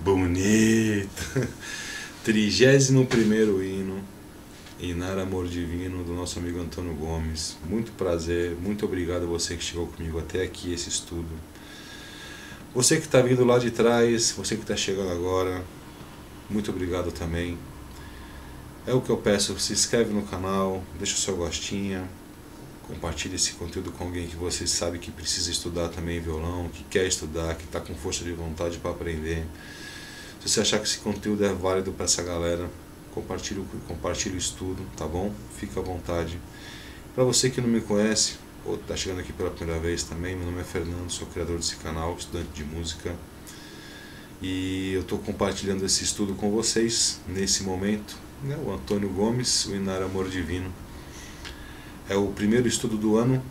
bonita. 31 primeiro hino. Inar Amor Divino, do nosso amigo Antônio Gomes. Muito prazer, muito obrigado a você que chegou comigo até aqui, esse estudo. Você que está vindo lá de trás, você que está chegando agora, muito obrigado também. É o que eu peço, se inscreve no canal, deixa o seu gostinho, compartilhe esse conteúdo com alguém que você sabe que precisa estudar também violão, que quer estudar, que está com força de vontade para aprender. Se você achar que esse conteúdo é válido para essa galera, compartilhe, compartilhe o estudo, tá bom? Fica à vontade. Para você que não me conhece, ou está chegando aqui pela primeira vez também, meu nome é Fernando, sou criador desse canal, estudante de música. E eu estou compartilhando esse estudo com vocês nesse momento. Né? O Antônio Gomes, o Inar Amor Divino. É o primeiro estudo do ano,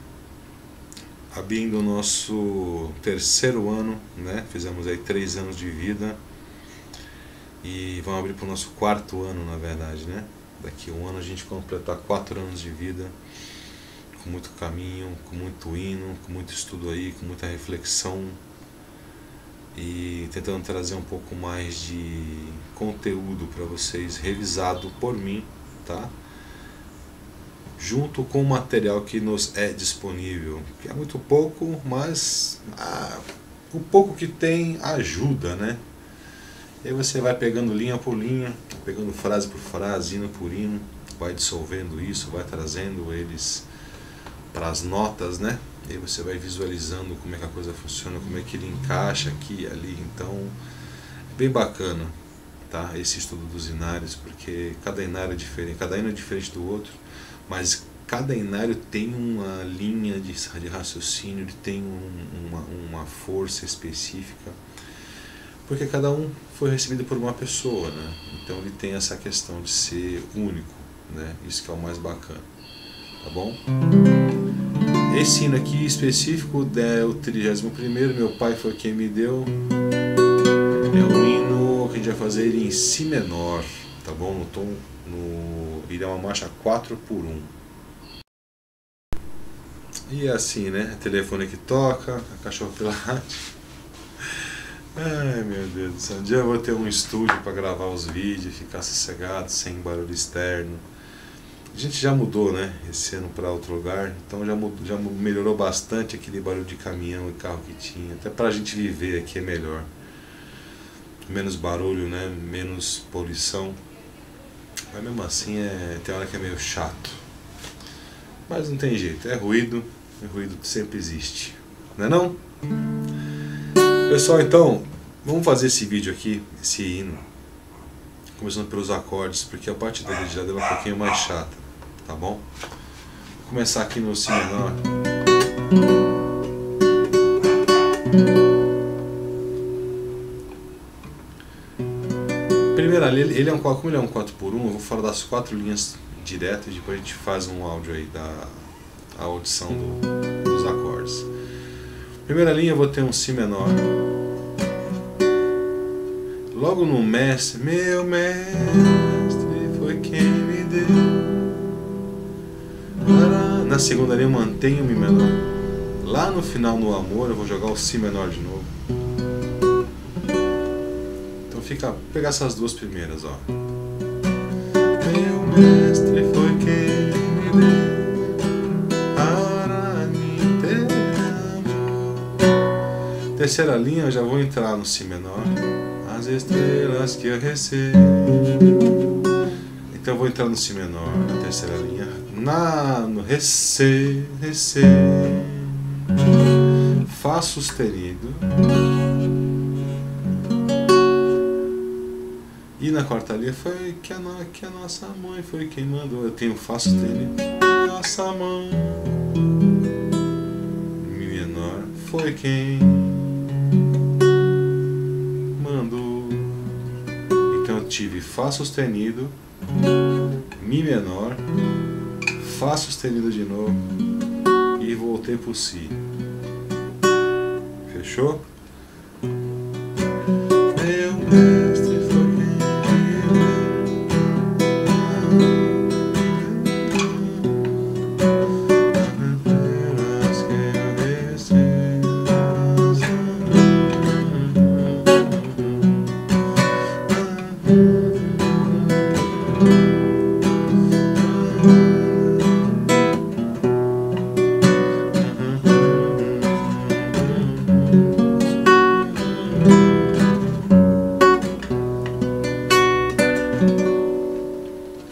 abrindo o nosso terceiro ano, né? fizemos aí três anos de vida e vamos abrir para o nosso quarto ano, na verdade, né? Daqui a um ano a gente completar quatro anos de vida, com muito caminho, com muito hino, com muito estudo aí, com muita reflexão e tentando trazer um pouco mais de conteúdo para vocês, revisado por mim, tá? Junto com o material que nos é disponível, que é muito pouco, mas ah, o pouco que tem ajuda, né? E aí você vai pegando linha por linha, pegando frase por frase, hino por hino, vai dissolvendo isso, vai trazendo eles para as notas, né? E aí você vai visualizando como é que a coisa funciona, como é que ele encaixa aqui ali. Então, é bem bacana, tá? Esse estudo dos inários, porque cada inário é diferente, cada hino é diferente do outro, mas cada inário tem uma linha de, de raciocínio, ele tem um, uma, uma força específica porque cada um foi recebido por uma pessoa, né? Então ele tem essa questão de ser único, né? Isso que é o mais bacana, tá bom? Esse hino aqui específico é o 31 meu pai foi quem me deu. É um hino que a gente vai fazer ele em Si menor, tá bom? No tom, no, ele é uma marcha 4 por 1. E é assim, né? Telefone que toca, a cachorro que late. Ai meu Deus do céu, um dia eu vou ter um estúdio para gravar os vídeos, ficar sossegado, sem barulho externo. A gente já mudou, né, esse ano para outro lugar, então já, mudou, já melhorou bastante aquele barulho de caminhão e carro que tinha. Até para a gente viver aqui é melhor. Menos barulho, né, menos poluição. Mas mesmo assim é, tem hora que é meio chato. Mas não tem jeito, é ruído, é ruído que sempre existe. Não é não? Pessoal, então, vamos fazer esse vídeo aqui, esse hino, começando pelos acordes, porque a parte da dedilhada é um pouquinho mais chata, tá bom? Vou começar aqui no Si menor. Primeiro ali, ele é um, como ele é um 4 por 1 eu vou falar das quatro linhas direto e depois a gente faz um áudio aí da audição do, dos acordes. Primeira linha eu vou ter um Si menor. Logo no mestre, meu mestre foi quem me deu. Na segunda linha eu mantenho o Mi menor. Lá no final, no amor, eu vou jogar o Si menor de novo. Então fica, pegar essas duas primeiras, ó. Terceira linha eu já vou entrar no Si menor. As estrelas que eu recebo. Então eu vou entrar no Si menor na terceira linha. Na, no Rece, Rece. Fá sustenido. E na quarta linha foi que a, que a nossa mãe foi quem mandou. Eu tenho Fá sustenido. Nossa mãe. Mi menor foi quem tive Fá sustenido, Mi menor, Fá sustenido de novo e voltei para o Si. Fechou?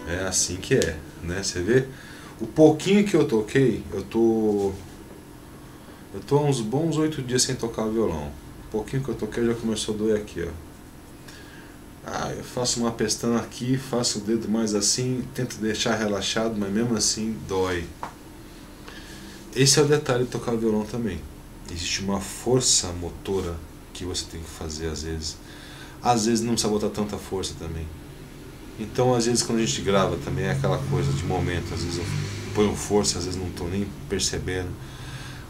É assim que é, né? Você vê? O pouquinho que eu toquei, eu tô. Eu tô uns bons oito dias sem tocar violão. O pouquinho que eu toquei já começou a doer aqui, ó. Ah, eu faço uma pestana aqui, faço o dedo mais assim, tento deixar relaxado, mas mesmo assim dói. Esse é o detalhe de tocar violão também. Existe uma força motora que você tem que fazer às vezes. Às vezes não precisa botar tanta força também. Então, às vezes, quando a gente grava também é aquela coisa de momento. Às vezes eu ponho força, às vezes não estou nem percebendo.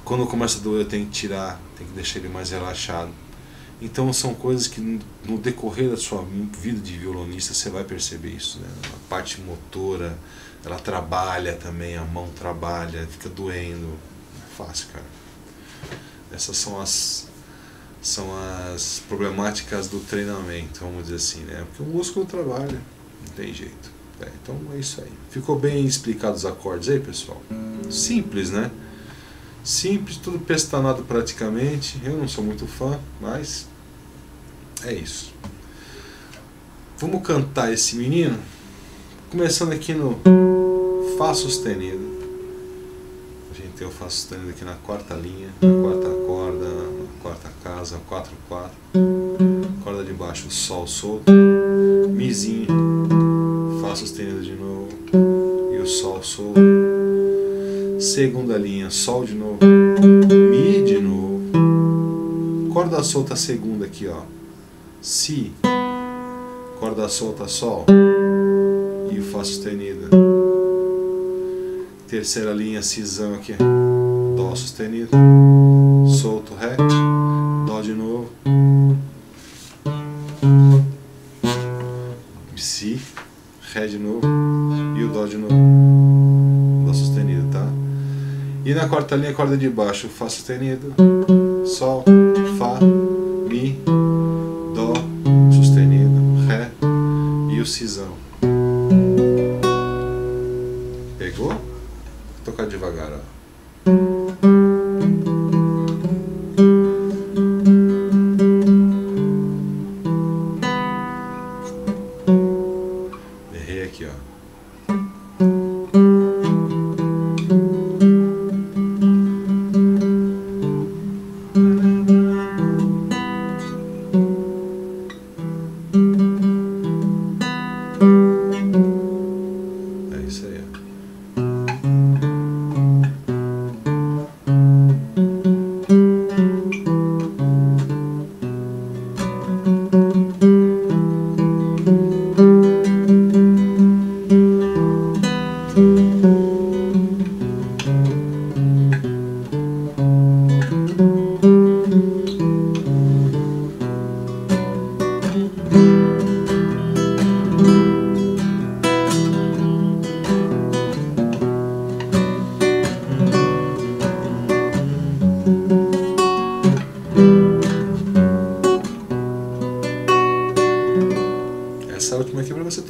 Quando começa a doer, eu tenho que tirar, tenho que deixar ele mais relaxado. Então, são coisas que no decorrer da sua vida de violonista você vai perceber isso. Né? A parte motora, ela trabalha também, a mão trabalha, fica doendo. É fácil, cara. Essas são as são as problemáticas do treinamento, vamos dizer assim, né? Porque o músculo trabalha, não tem jeito. É, então é isso aí. Ficou bem explicado os acordes aí, pessoal? Simples, né? Simples, tudo pestanado praticamente. Eu não sou muito fã, mas é isso. Vamos cantar esse menino? Começando aqui no Fá sustenido. A gente tem o Fá sustenido aqui na quarta linha, na quarta corda, na quarta casa, 4, 4. Corda de baixo, Sol solto. Mizinho, Sustenido de novo. E o Sol solto. Segunda linha, Sol de novo. Mi de novo. Corda solta segunda aqui, ó. Si. Corda solta, Sol. E o Fá sustenido. Terceira linha, Cisão aqui. Dó sustenido. Solto, Ré. Ré de novo. E o Dó de novo. Dó sustenido, tá? E na quarta linha, corda de baixo, Fá sustenido, Sol, Fá, Mi, Dó, sustenido, Ré e o Cisão. Pegou? Vou tocar devagar, ó. Aqui, ó. É isso aí, ó.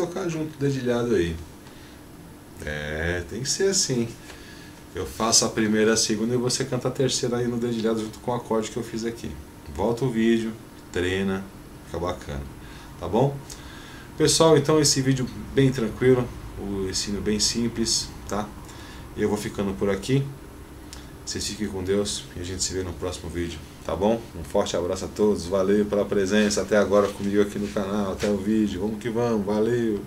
Tocar junto, dedilhado aí. É, tem que ser assim. Eu faço a primeira, a segunda e você canta a terceira aí no dedilhado junto com o acorde que eu fiz aqui. Volta o vídeo, treina, fica bacana. Tá bom? Pessoal, então esse vídeo bem tranquilo, o ensino bem simples, tá? Eu vou ficando por aqui. Vocês fiquem com Deus e a gente se vê no próximo vídeo, tá bom? Um forte abraço a todos, valeu pela presença até agora comigo aqui no canal, até o vídeo. Vamos que vamos, valeu!